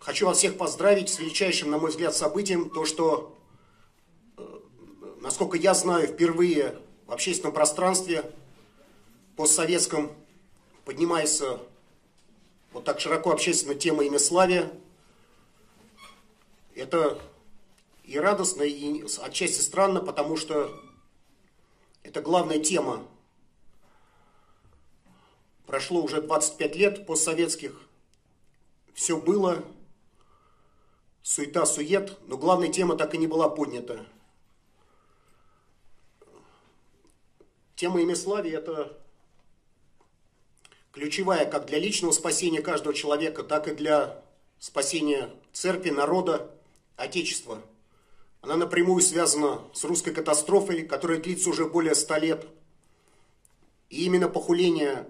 Хочу вас всех поздравить с величайшим, на мой взгляд, событием, то, что, э, насколько я знаю, впервые в общественном пространстве постсоветском поднимается вот так широко общественная тема имя славия. Это и радостно, и отчасти странно, потому что это главная тема. Прошло уже 25 лет постсоветских, все было, суета-сует, но главная тема так и не была поднята. Тема имя славия – это ключевая как для личного спасения каждого человека, так и для спасения церкви, народа, отечества. Она напрямую связана с русской катастрофой, которая длится уже более ста лет. И именно похуление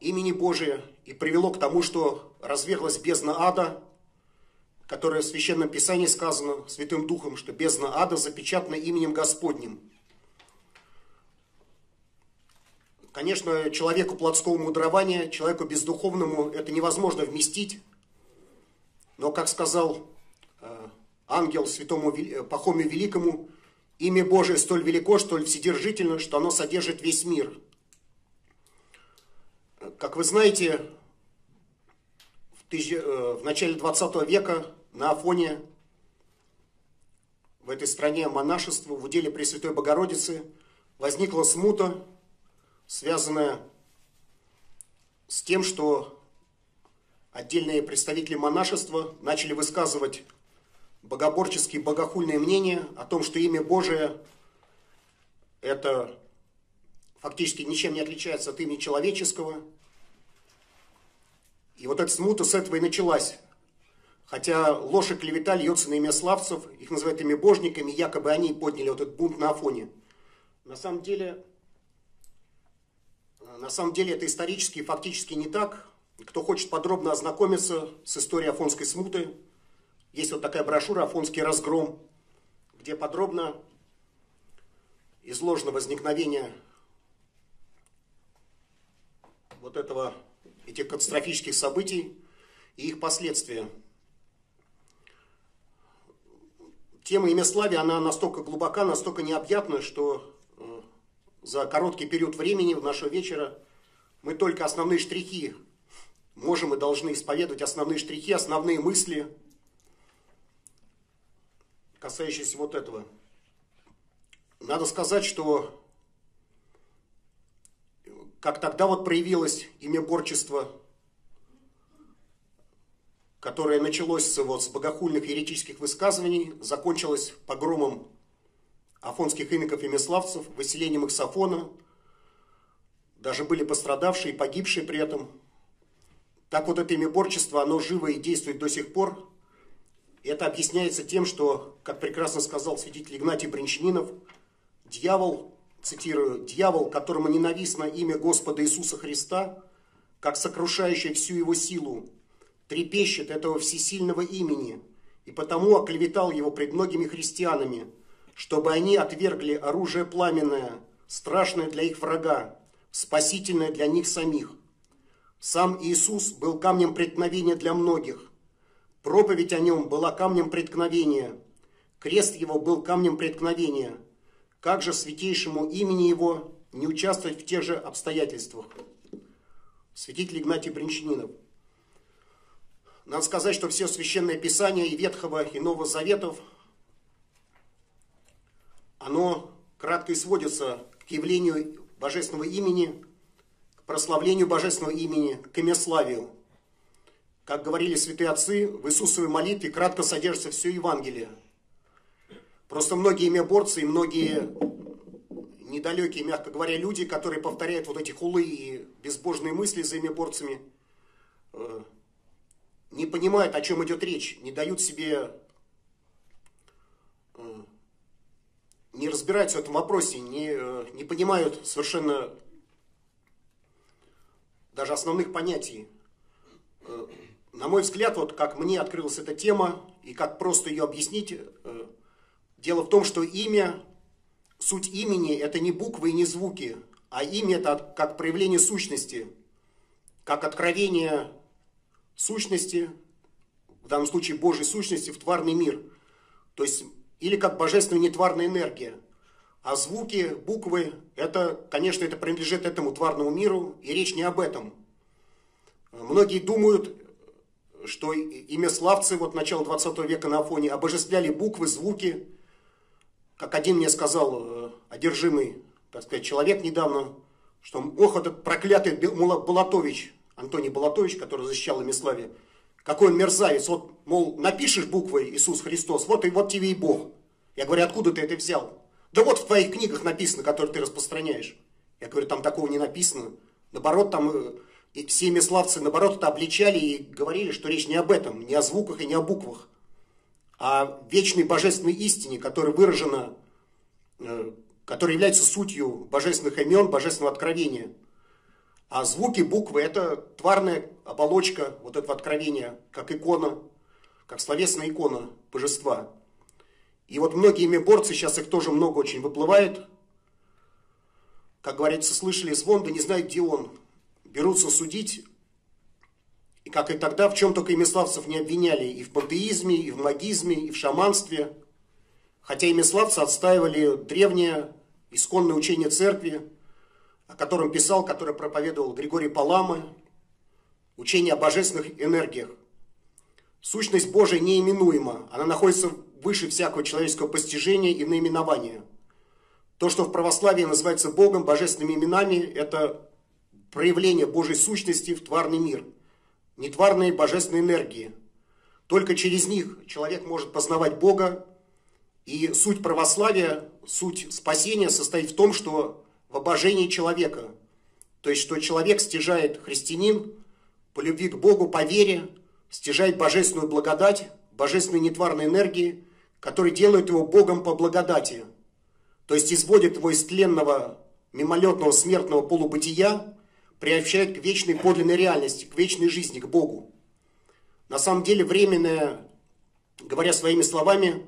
имени Божия и привело к тому, что разверглась бездна ада, которая в Священном Писании сказано Святым Духом, что бездна ада запечатана именем Господним. Конечно, человеку плотского мудрования, человеку бездуховному это невозможно вместить. Но, как сказал э, ангел святому э, Пахоме Великому, имя Божие столь велико, столь вседержительно, что оно содержит весь мир. Как вы знаете, в. Э, начале 20 века на Афоне, в этой стране монашества, в уделе Пресвятой Богородицы, возникла смута, связанная с тем, что отдельные представители монашества начали высказывать богоборческие, богохульные мнения о том, что имя Божие это фактически ничем не отличается от имени человеческого. И вот эта смута с этого и началась. Хотя ложь и клевета льется на имя славцев, их называют ими божниками, якобы они подняли вот этот бунт на Афоне. На самом деле, на самом деле это исторически и фактически не так. Кто хочет подробно ознакомиться с историей Афонской смуты, есть вот такая брошюра «Афонский разгром», где подробно изложено возникновение вот этого, этих катастрофических событий и их последствия. Тема имя славия, она настолько глубока, настолько необъятна, что за короткий период времени в нашего вечера мы только основные штрихи можем и должны исповедовать, основные штрихи, основные мысли, касающиеся вот этого. Надо сказать, что как тогда вот проявилось имя борчества которое началось вот с богохульных еретических высказываний, закончилось погромом афонских иноков и меславцев, выселением их с Афона. Даже были пострадавшие и погибшие при этом. Так вот это имеборчество, оно живо и действует до сих пор. Это объясняется тем, что, как прекрасно сказал святитель Игнатий Бринчанинов, дьявол, цитирую, дьявол, которому ненавистно имя Господа Иисуса Христа, как сокрушающее всю его силу, трепещет этого всесильного имени, и потому оклеветал его пред многими христианами, чтобы они отвергли оружие пламенное, страшное для их врага, спасительное для них самих. Сам Иисус был камнем преткновения для многих. Проповедь о нем была камнем преткновения. Крест его был камнем преткновения. Как же святейшему имени его не участвовать в тех же обстоятельствах? Святитель Игнатий Бринчанинов. Надо сказать, что все священное писание и Ветхого, и Нового Заветов, оно кратко и сводится к явлению божественного имени, к прославлению божественного имени, к имяславию. Как говорили святые отцы, в Иисусовой молитве кратко содержится все Евангелие. Просто многие имяборцы и многие недалекие, мягко говоря, люди, которые повторяют вот эти хулы и безбожные мысли за имяборцами, э, не понимают, о чем идет речь, не дают себе, э, не разбираются в этом вопросе, не, э, не понимают совершенно даже основных понятий. Э, на мой взгляд, вот как мне открылась эта тема, и как просто ее объяснить, э, дело в том, что имя, суть имени – это не буквы и не звуки, а имя – это как проявление сущности, как откровение сущности, в данном случае Божьей сущности, в тварный мир. То есть, или как божественная нетварная энергия. А звуки, буквы, это, конечно, это принадлежит этому тварному миру, и речь не об этом. Многие думают, что имя славцы вот начала 20 века на Афоне обожествляли буквы, звуки. Как один мне сказал, э, одержимый, так сказать, человек недавно, что ох, этот проклятый Балатович, Антоний Балатович, который защищал Имиславие, какой он мерзавец. Вот, мол, напишешь буквы Иисус Христос, вот и вот тебе и Бог. Я говорю, откуда ты это взял? Да вот в твоих книгах написано, которые ты распространяешь. Я говорю, там такого не написано. Наоборот, там э, и все имиславцы, наоборот, это обличали и говорили, что речь не об этом, не о звуках и не о буквах, а о вечной божественной истине, которая выражена, э, которая является сутью божественных имен, божественного откровения. А звуки, буквы – это тварная оболочка вот этого откровения, как икона, как словесная икона божества. И вот многие имеборцы, сейчас их тоже много очень выплывает, как говорится, слышали звон, да не знают, где он берутся судить, и как и тогда, в чем только имиславцев не обвиняли, и в пантеизме, и в магизме, и в шаманстве. Хотя имиславцы отстаивали древнее исконное учение церкви, о котором писал, которое проповедовал Григорий Паламы, учение о божественных энергиях. Сущность Божия неименуема, она находится выше всякого человеческого постижения и наименования. То, что в православии называется Богом, божественными именами, это проявление Божьей сущности в тварный мир, нетварные божественные энергии. Только через них человек может познавать Бога, и суть православия, суть спасения состоит в том, что в обожении человека, то есть, что человек стяжает христианин по любви к Богу, по вере, стяжает божественную благодать, божественные нетварные энергии, которые делают его Богом по благодати, то есть изводит его из тленного, мимолетного, смертного полубытия приобщает к вечной подлинной реальности, к вечной жизни, к Богу. На самом деле временное, говоря своими словами,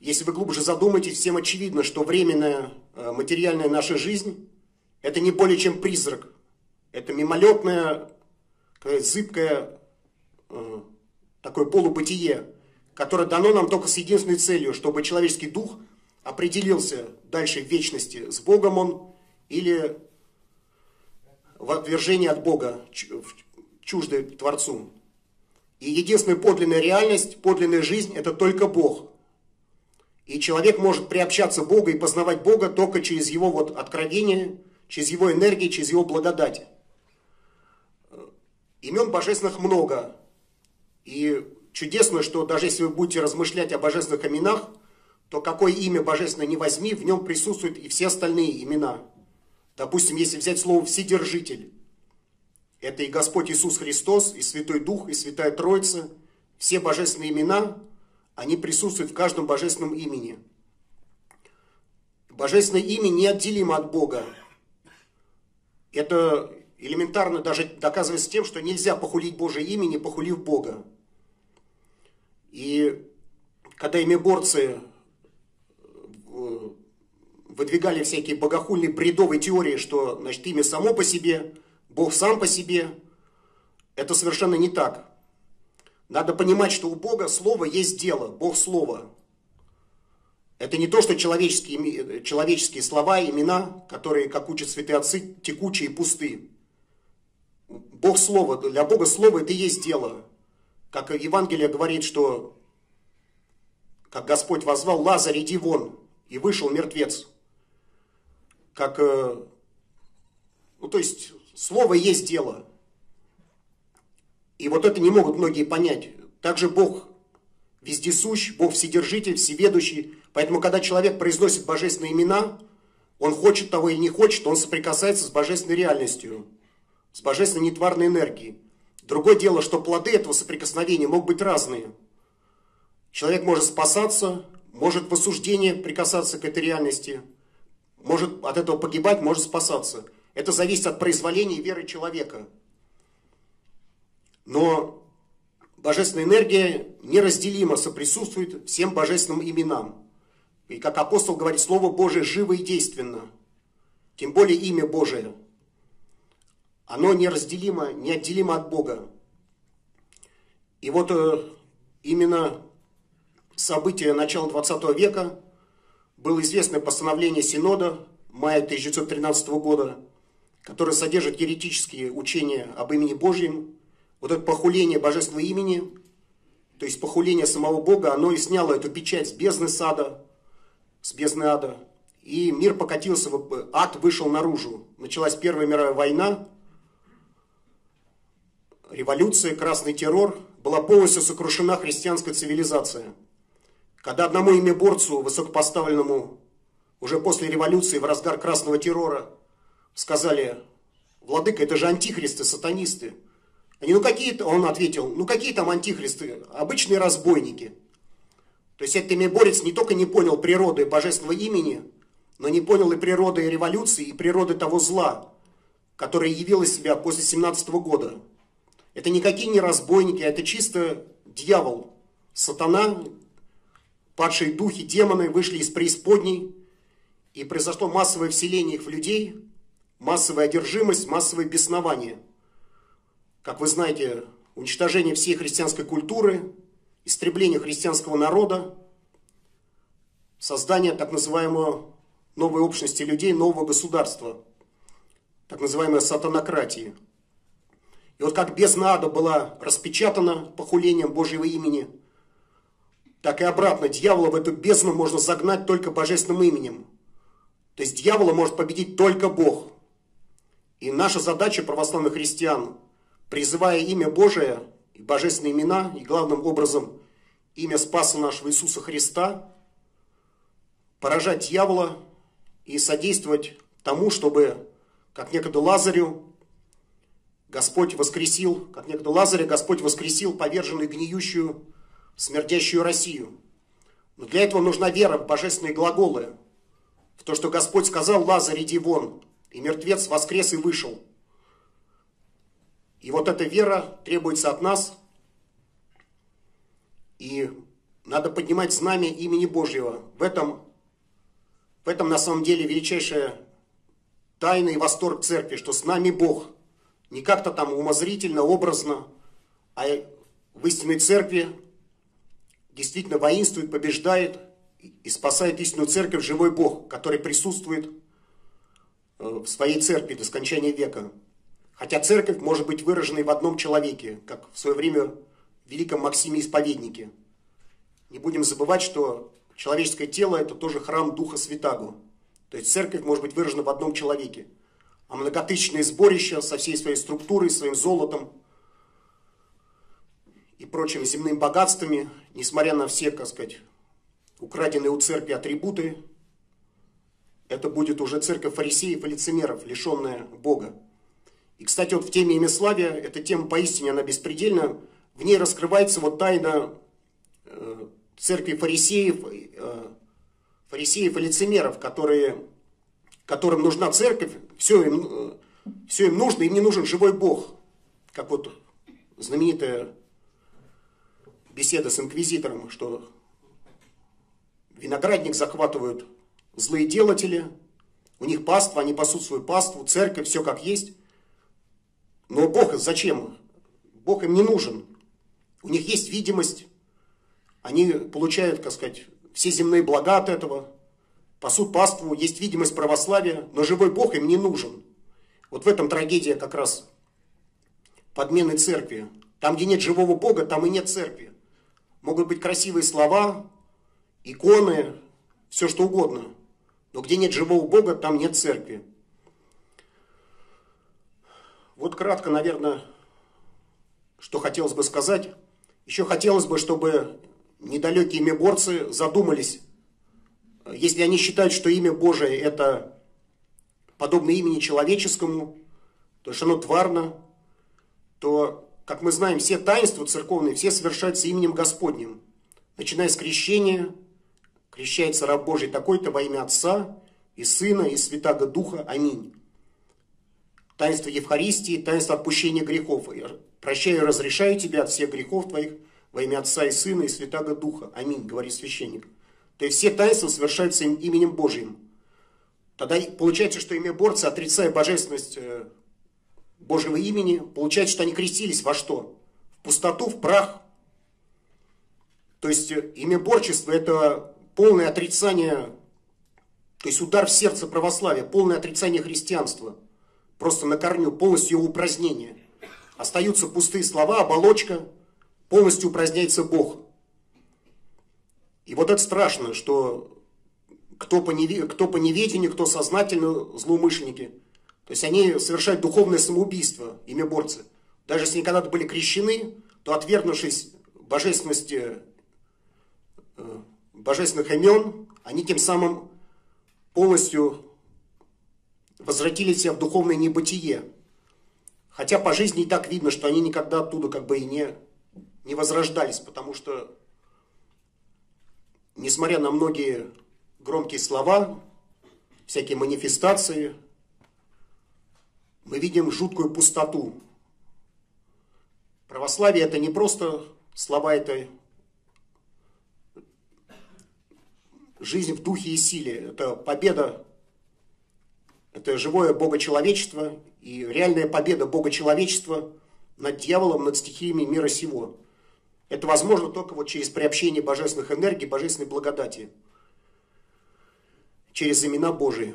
если вы глубже задумаетесь, всем очевидно, что временная э, материальная наша жизнь – это не более чем призрак. Это мимолетное, зыбкое э, такое полубытие, которое дано нам только с единственной целью, чтобы человеческий дух определился дальше в вечности, с Богом он или в отвержении от Бога, чуждой Творцу. И единственная подлинная реальность, подлинная жизнь – это только Бог. И человек может приобщаться к Богу и познавать Бога только через его вот откровение, через его энергии, через его благодать. Имен божественных много. И чудесно, что даже если вы будете размышлять о божественных именах, то какое имя божественное не возьми, в нем присутствуют и все остальные имена – Допустим, если взять слово «вседержитель», это и Господь Иисус Христос, и Святой Дух, и Святая Троица, все божественные имена, они присутствуют в каждом божественном имени. Божественное имя неотделимо от Бога. Это элементарно даже доказывается тем, что нельзя похулить Божие имя, не похулив Бога. И когда имеборцы э, выдвигали всякие богохульные бредовые теории, что значит, имя само по себе, Бог сам по себе. Это совершенно не так. Надо понимать, что у Бога слово есть дело, Бог слово. Это не то, что человеческие, человеческие слова, имена, которые, как учат святые отцы, текучие и пусты. Бог слово, для Бога слово это и есть дело. Как Евангелие говорит, что как Господь возвал, Лазарь, иди вон, и вышел мертвец как, э, ну то есть, слово есть дело. И вот это не могут многие понять. Также Бог вездесущ, Бог вседержитель, всеведущий. Поэтому, когда человек произносит божественные имена, он хочет того или не хочет, он соприкасается с божественной реальностью, с божественной нетварной энергией. Другое дело, что плоды этого соприкосновения могут быть разные. Человек может спасаться, может в осуждение прикасаться к этой реальности – может от этого погибать, может спасаться. Это зависит от произволения и веры человека. Но божественная энергия неразделимо соприсутствует всем божественным именам. И как апостол говорит, Слово Божие живо и действенно. Тем более имя Божие. Оно неразделимо, неотделимо от Бога. И вот э, именно события начала 20 века было известное постановление Синода мая 1913 года, которое содержит еретические учения об имени Божьем. Вот это похуление божественного имени, то есть похуление самого Бога, оно и сняло эту печать с бездны сада, с бездны ада. И мир покатился, ад вышел наружу. Началась Первая мировая война, революция, красный террор – была полностью сокрушена христианская цивилизация. Когда одному имеборцу, высокопоставленному, уже после революции, в разгар красного террора, сказали, владыка, это же антихристы, сатанисты. Они, ну какие то он ответил, ну какие там антихристы, обычные разбойники. То есть этот имеборец не только не понял природы божественного имени, но не понял и природы революции, и природы того зла, которое явило себя после 17 года. Это никакие не разбойники, а это чисто дьявол, сатана, падшие духи, демоны вышли из преисподней, и произошло массовое вселение их в людей, массовая одержимость, массовое беснование. Как вы знаете, уничтожение всей христианской культуры, истребление христианского народа, создание так называемого новой общности людей, нового государства, так называемой сатанократии – и вот как бездна ада была распечатана похулением Божьего имени, так и обратно, дьявола в эту бездну можно загнать только божественным именем. То есть дьявола может победить только Бог. И наша задача православных христиан, призывая имя Божие и божественные имена, и главным образом имя Спаса нашего Иисуса Христа, поражать дьявола и содействовать тому, чтобы, как некогда Лазарю, Господь воскресил, как некогда Лазаря, Господь воскресил поверженную гниющую, смердящую Россию. Но для этого нужна вера в божественные глаголы, в то, что Господь сказал, Лазарь, иди вон, и мертвец воскрес и вышел. И вот эта вера требуется от нас, и надо поднимать знамя имени Божьего. В этом, в этом на самом деле величайшая тайна и восторг церкви, что с нами Бог – не как-то там умозрительно, образно, а в истинной церкви действительно воинствует, побеждает и спасает истинную церковь живой Бог, который присутствует э, в своей церкви до скончания века. Хотя церковь может быть выраженной в одном человеке, как в свое время в великом Максиме Исповеднике. Не будем забывать, что человеческое тело это тоже храм Духа Святаго. То есть церковь может быть выражена в одном человеке а многотысячные сборища со всей своей структурой, своим золотом и прочими земными богатствами, несмотря на все, так сказать, украденные у церкви атрибуты, это будет уже церковь фарисеев и лицемеров, лишенная Бога. И, кстати, вот в теме имяславия, эта тема поистине, она беспредельна, в ней раскрывается вот тайна э, церкви фарисеев, э, фарисеев и лицемеров, которые которым нужна церковь, все им, э, все им нужно, им не нужен живой Бог. Как вот знаменитая беседа с инквизитором, что виноградник захватывают злые делатели, у них паства, они пасут свою паству, церковь, все как есть. Но Бог зачем? Бог им не нужен. У них есть видимость, они получают, так сказать, все земные блага от этого, пасут паству, есть видимость православия, но живой Бог им не нужен. Вот в этом трагедия как раз подмены церкви. Там, где нет живого Бога, там и нет церкви. Могут быть красивые слова, иконы, все что угодно. Но где нет живого Бога, там нет церкви. Вот кратко, наверное, что хотелось бы сказать. Еще хотелось бы, чтобы недалекие меборцы задумались если они считают, что имя Божие это подобно имени человеческому, то есть оно тварно, то, как мы знаем, все таинства церковные, все совершаются именем Господним. Начиная с крещения, крещается раб Божий такой-то во имя Отца и Сына и Святаго Духа. Аминь. Таинство Евхаристии, таинство отпущения грехов. Прощаю и разрешаю тебе от всех грехов твоих во имя Отца и Сына и Святаго Духа. Аминь, говорит священник. То есть все таинства совершаются именем Божьим. Тогда получается, что имя борца, отрицая божественность э, Божьего имени, получается, что они крестились во что? В пустоту, в прах. То есть э, имя борчества это полное отрицание, то есть удар в сердце православия, полное отрицание христианства. Просто на корню, полностью упразднение. Остаются пустые слова, оболочка, полностью упраздняется Бог. И вот это страшно, что кто по, неве, кто по неведению, кто сознательно злоумышленники. То есть они совершают духовное самоубийство, имеборцы. Даже если они когда-то были крещены, то отвергнувшись божественности, э, божественных имен, они тем самым полностью возвратили себя в духовное небытие. Хотя по жизни и так видно, что они никогда оттуда как бы и не, не возрождались, потому что, несмотря на многие громкие слова, всякие манифестации, мы видим жуткую пустоту. Православие это не просто слова, это жизнь в духе и силе, это победа, это живое богочеловечество и реальная победа богочеловечества над дьяволом, над стихиями мира сего. Это возможно только вот через приобщение божественных энергий, божественной благодати через имена Божии.